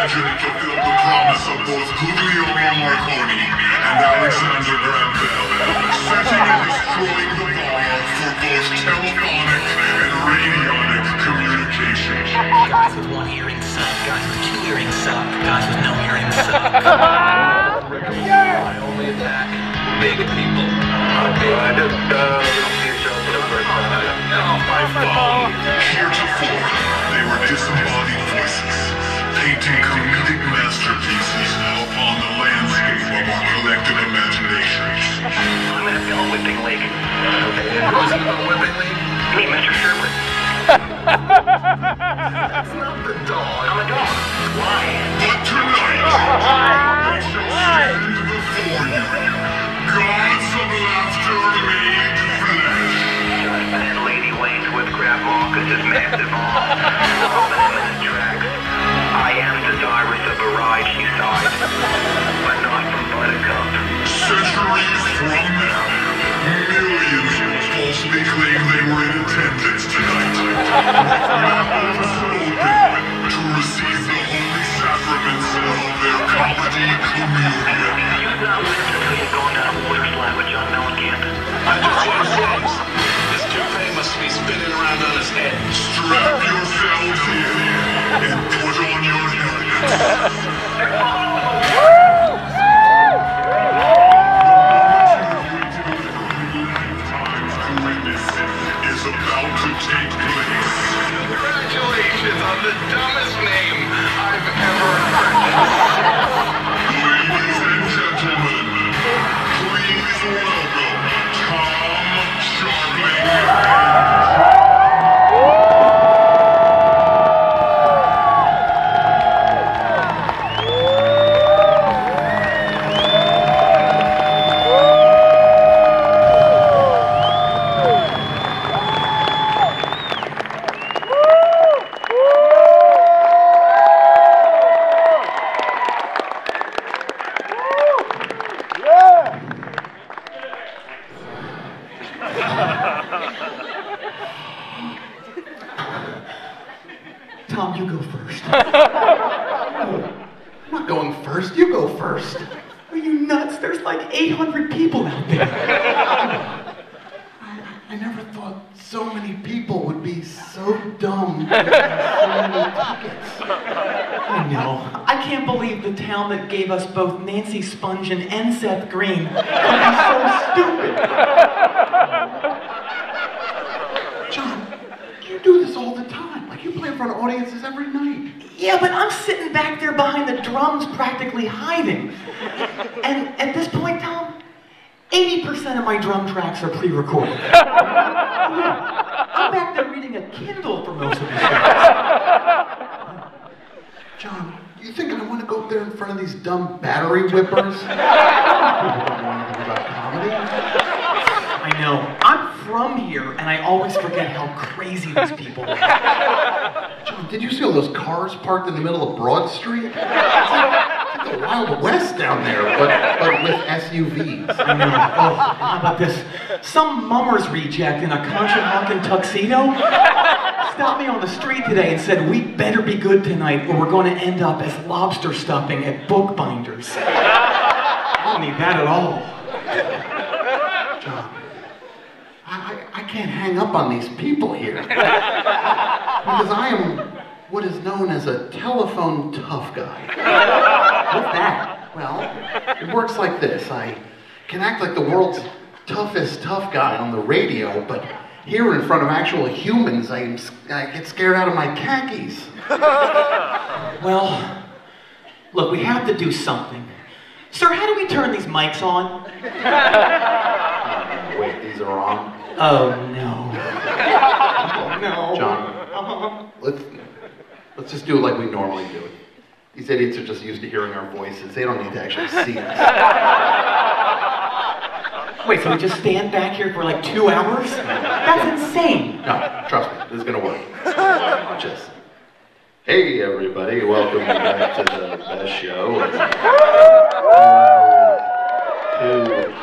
subsequent legend fulfilled the promise of both Guglielmo Marconi and Alexander Graham Bell, setting and destroying the bar for both telephonic and radionic communication. Guys with one earring suck. Guys with two earrings suck. Guys with no earrings suck. I only attack big people. I just, uh, yourself to the first Heretofore, they were disembodied voices, painting comedic masterpieces upon the landscape of our collective imaginations. I'm gonna Whipping Lake. Who's in the Whipping League? Me, Mr. Sherwood. That's not the dog. I'm a dog. Why? But tonight, shall like 800 people out there. I, I never thought so many people would be so dumb. to so many tickets. I know. I can't believe the town that gave us both Nancy Spungen and Seth Green could be so stupid. Jon, you do this all the time. Like you play in front of audiences every night. Yeah, but I'm sitting back there behind the drums practically hiding. And at this point, Tom, 80% of my drum tracks are pre-recorded. I'm back there reading a Kindle for most of the shows. Jon, you think I want to go up there in front of these dumb battery whippers? People don't know anything about comedy. I know. I'm from here, and I always forget how crazy these people are. Jon, did you see all those cars parked in the middle of Broad Street? Wild West down there, but, but with SUVs. I know. Oh, how about this? Some mummer's reject in a Conshohocken tuxedo stopped me on the street today and said, we better be good tonight or we're going to end up as lobster stuffing at bookbinders. I don't need that at all. Jon, I, I, I can't hang up on these people here. because I am what is known as a telephone tough guy. What's that? Well, it works like this. I can act like the world's toughest tough guy on the radio, but here in front of actual humans, I, am, s- I get scared out of my khakis. well, look, we have to do something. Sir, how do we turn these mics on? Uh, wait, these are on? Oh, no. Oh, no. Jon, let's, let's just do it like we normally do it. These idiots are just used to hearing our voices. They don't need to actually see us. Wait, so we just stand back here for like two hours? That's insane. No, trust me, this is gonna work. Watch this. Hey everybody, welcome back to the best show. Two.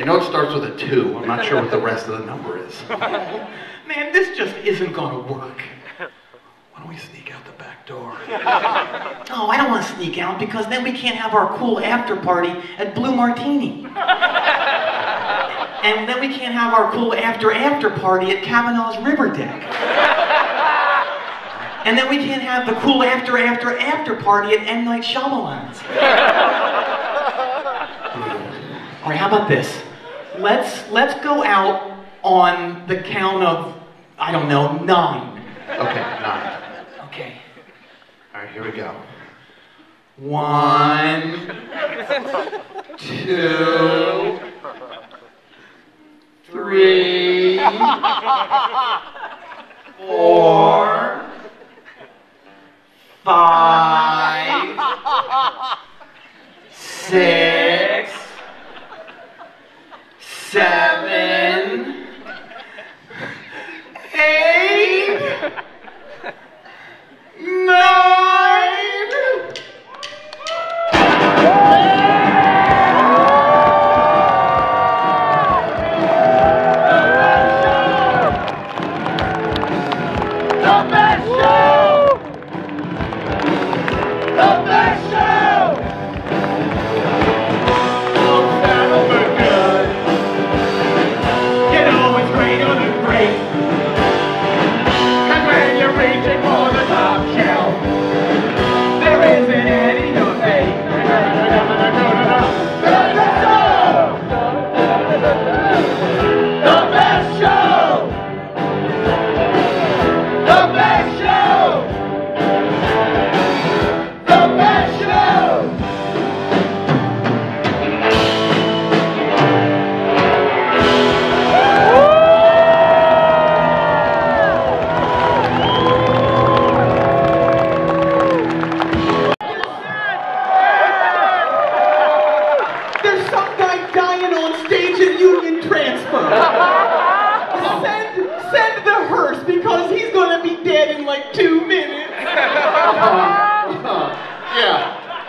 I know it starts with a two. I'm not sure what the rest of the number is. Man, this just isn't gonna work. Why don't we sneak out the back door? Oh, I don't want to sneak out because then we can't have our cool after party at Blue Martini. and then we can't have our cool after after party at Cavanaugh's River Deck. and then we can't have the cool after after after party at M. Night Shyamalan's. All right, how about this? Let's let's go out on the count of I don't know nine. Okay, nine. Right, here we go. One, two, three, four, five, six, seven, eight, nine. There's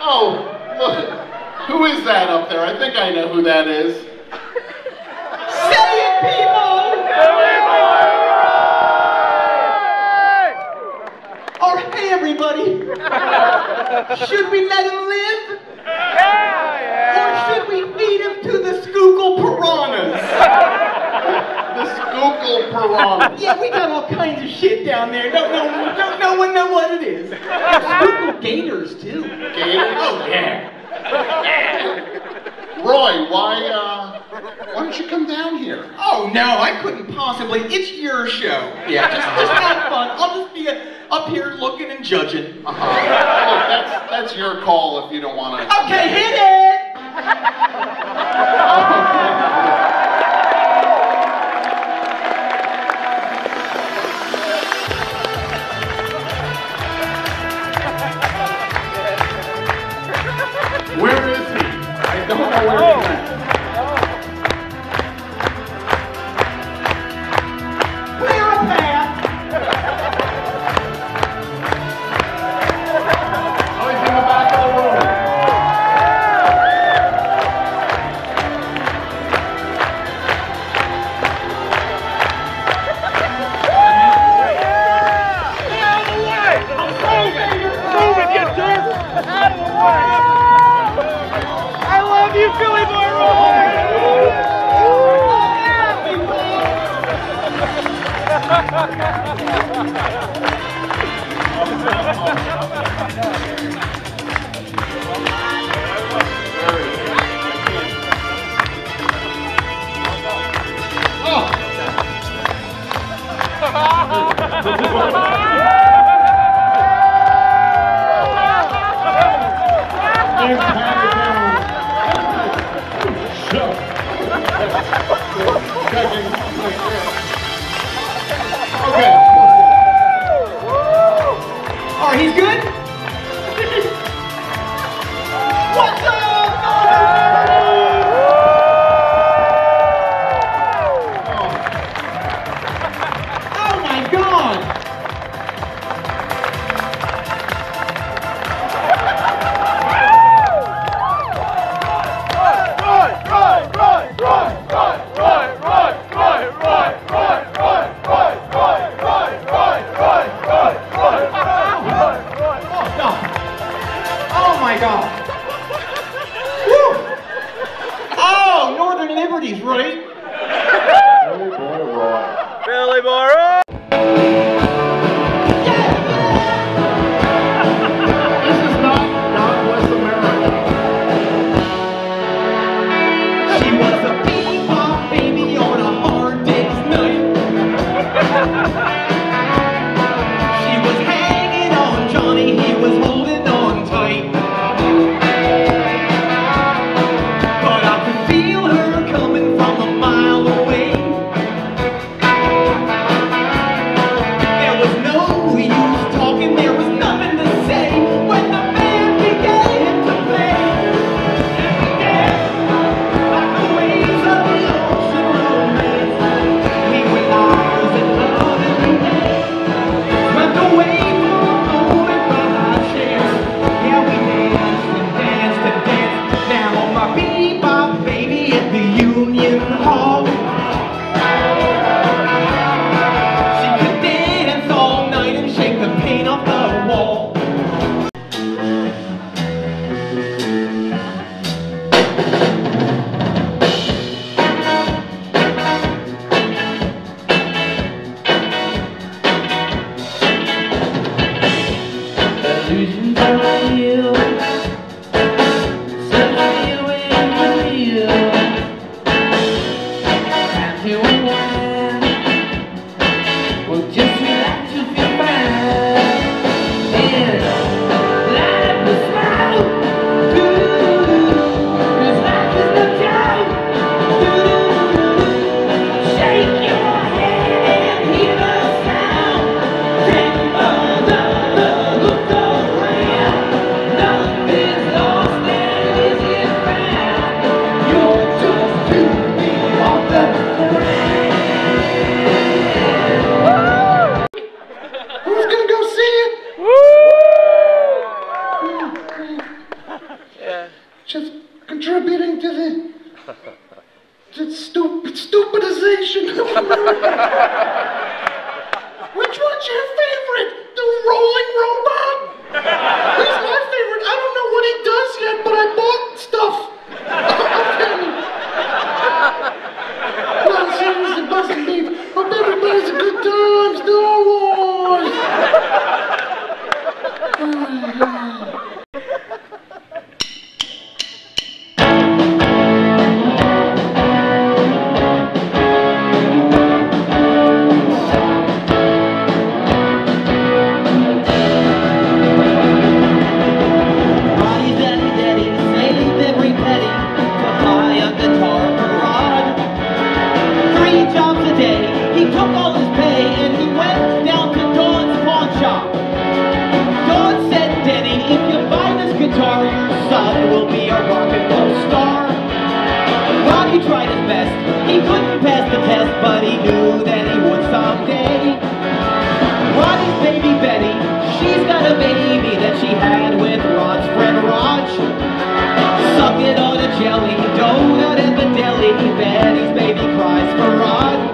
Oh, look. Who is that up there? I think I know who that is. Say it, people! Or hey, everybody! Should we let him live? Yeah. Or should we feed him to the Schuylkill piranhas? Schuylkill Piranha. Yeah, we got all kinds of shit down there. Don't know, don't no one know what it is. Schuylkill gators too. Gators? Oh yeah. Roy, why, uh, why don't you come down here? Oh no, I couldn't possibly. It's your show. Yeah, just just have fun. I'll just be uh, up here looking and judging. Uh-huh. Look, that's, that's your call if you don't want to. Okay, hit it. he knew that he would someday. What is baby Betty? She's got a baby that she had with Rod's friend Rog. Suck it on a jelly donut at the deli. Betty's baby cries for Rod.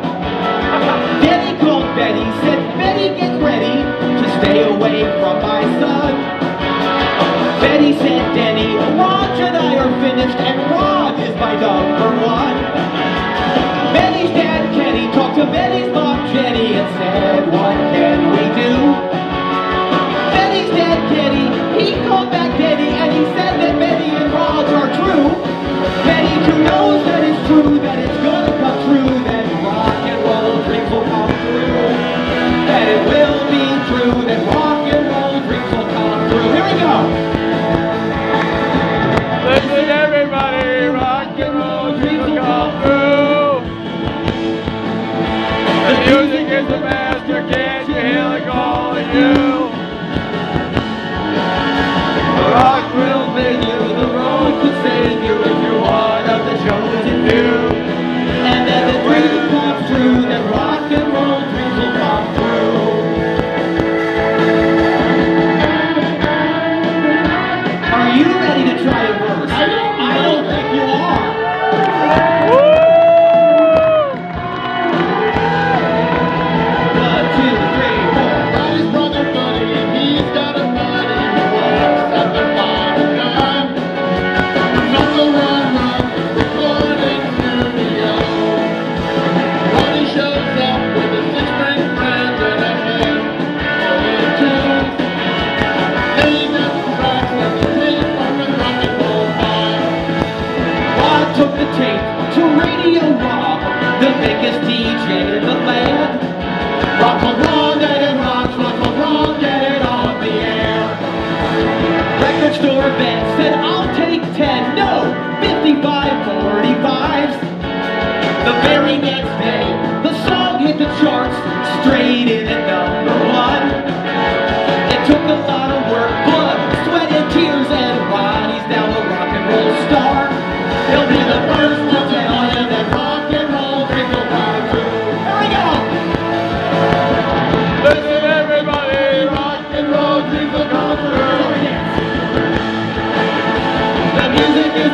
Record store events said I'll take 10, no, 55, 45,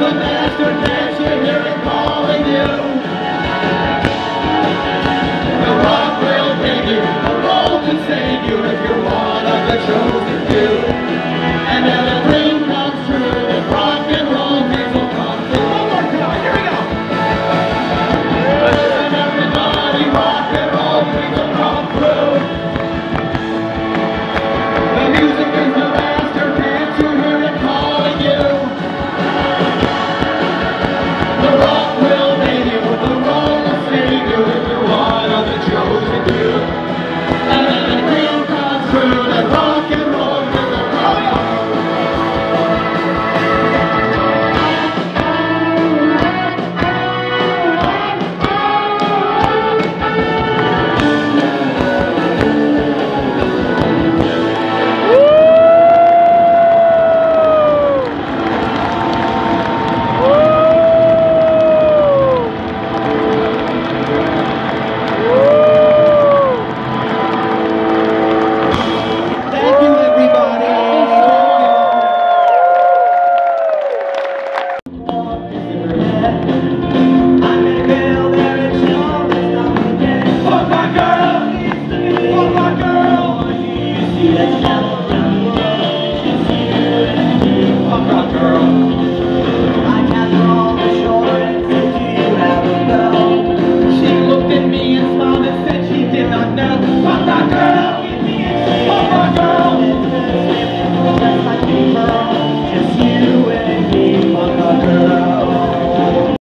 never